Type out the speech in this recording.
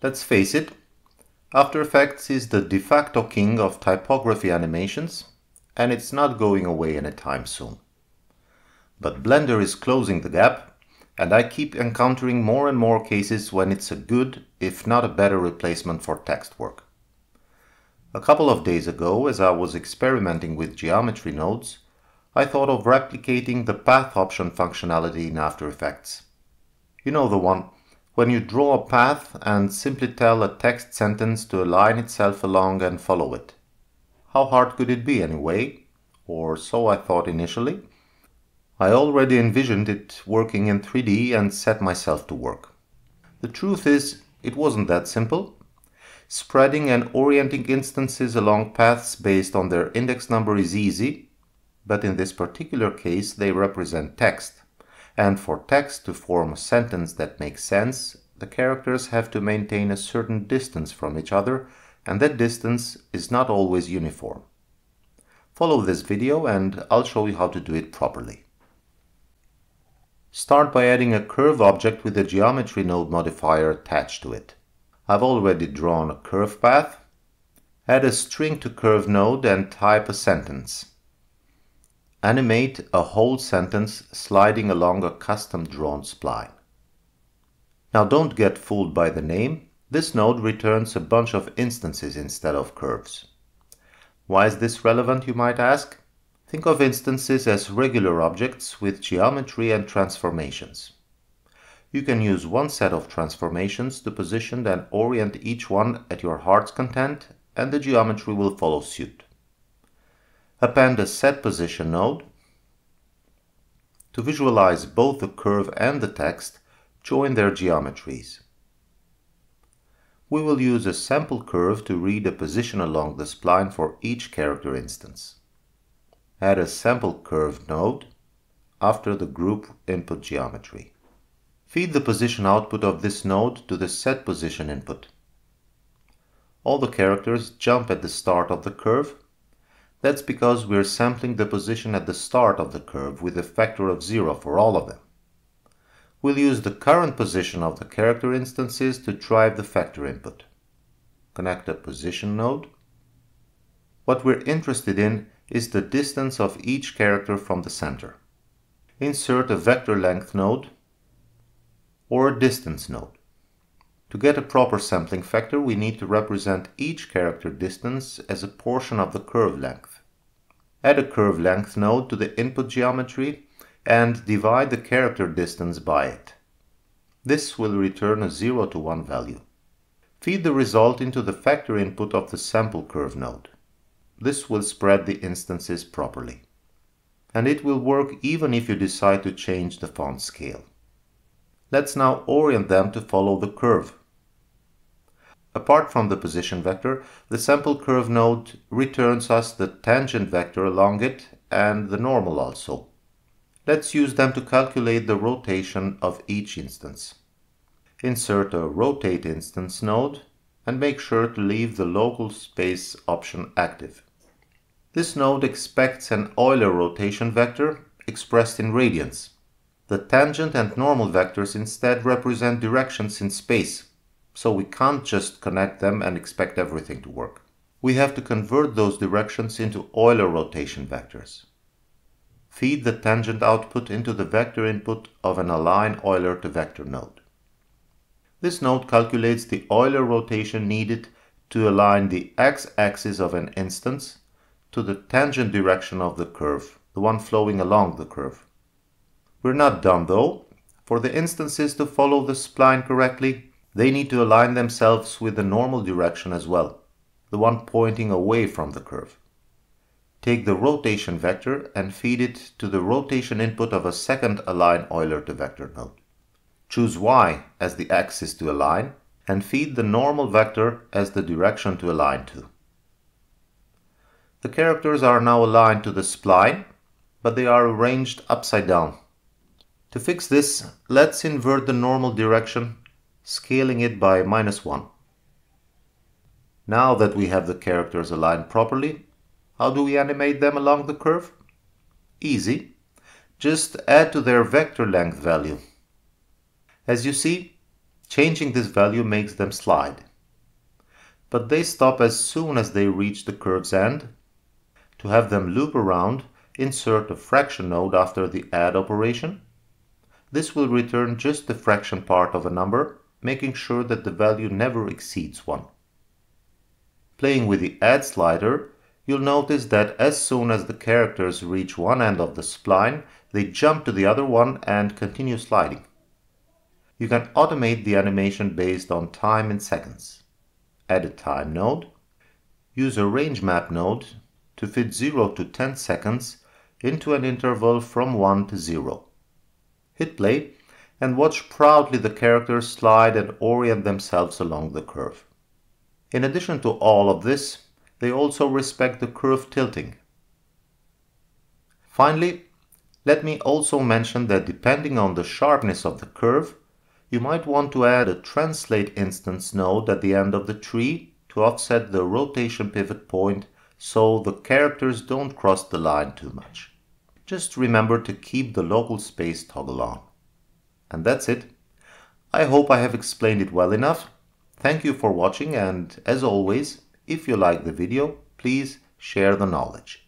Let's face it, After Effects is the de facto king of typography animations, and it's not going away anytime soon. But Blender is closing the gap, and I keep encountering more and more cases when it's a good, if not a better replacement for text work. A couple of days ago, as I was experimenting with geometry nodes, I thought of replicating the path option functionality in After Effects. You know the one, when you draw a path and simply tell a text sentence to align itself along and follow it. How hard could it be anyway? Or so I thought initially. I already envisioned it working in 3D and set myself to work. The truth is, it wasn't that simple. Spreading and orienting instances along paths based on their index number is easy, but in this particular case they represent text. And for text to form a sentence that makes sense, the characters have to maintain a certain distance from each other, and that distance is not always uniform. Follow this video and I'll show you how to do it properly. Start by adding a curve object with a geometry node modifier attached to it. I've already drawn a curve path. Add a string to curve node and type a sentence. Animate a whole sentence sliding along a custom drawn spline. Now don't get fooled by the name. This node returns a bunch of instances instead of curves. Why is this relevant, you might ask? Think of instances as regular objects with geometry and transformations. You can use one set of transformations to position and orient each one at your heart's content and the geometry will follow suit append a set position node. To visualize both the curve and the text, join their geometries. We will use a sample curve to read a position along the spline for each character instance. Add a sample curve node after the group input geometry. Feed the position output of this node to the set position input. All the characters jump at the start of the curve that's because we're sampling the position at the start of the curve with a factor of 0 for all of them. We'll use the current position of the character instances to drive the factor input. Connect a position node. What we're interested in is the distance of each character from the center. Insert a vector length node or a distance node. To get a proper sampling factor, we need to represent each character distance as a portion of the curve length. Add a curve length node to the input geometry and divide the character distance by it. This will return a 0 to 1 value. Feed the result into the factor input of the sample curve node. This will spread the instances properly. And it will work even if you decide to change the font scale. Let's now orient them to follow the curve. Apart from the position vector, the sample curve node returns us the tangent vector along it and the normal also. Let's use them to calculate the rotation of each instance. Insert a rotate instance node and make sure to leave the local space option active. This node expects an Euler rotation vector expressed in radians. The tangent and normal vectors instead represent directions in space so we can't just connect them and expect everything to work. We have to convert those directions into Euler rotation vectors. Feed the tangent output into the vector input of an align Euler to vector node. This node calculates the Euler rotation needed to align the x-axis of an instance to the tangent direction of the curve, the one flowing along the curve. We're not done though. For the instances to follow the spline correctly, they need to align themselves with the normal direction as well, the one pointing away from the curve. Take the rotation vector and feed it to the rotation input of a second align Euler to vector node. Choose y as the axis to align and feed the normal vector as the direction to align to. The characters are now aligned to the spline, but they are arranged upside down. To fix this, let's invert the normal direction scaling it by minus 1. Now that we have the characters aligned properly, how do we animate them along the curve? Easy. Just add to their vector length value. As you see, Changing this value makes them slide. But they stop as soon as they reach the curve's end. To have them loop around, insert a fraction node after the add operation. This will return just the fraction part of a number, making sure that the value never exceeds 1. Playing with the add slider, you'll notice that as soon as the characters reach one end of the spline, they jump to the other one and continue sliding. You can automate the animation based on time in seconds. Add a time node. Use a range map node to fit 0 to 10 seconds into an interval from 1 to 0. Hit play and watch proudly the characters slide and orient themselves along the curve. In addition to all of this, they also respect the curve tilting. Finally, let me also mention that depending on the sharpness of the curve, you might want to add a translate instance node at the end of the tree to offset the rotation pivot point so the characters don't cross the line too much. Just remember to keep the local space toggle on. And that's it. I hope I have explained it well enough. Thank you for watching and as always, if you like the video, please share the knowledge.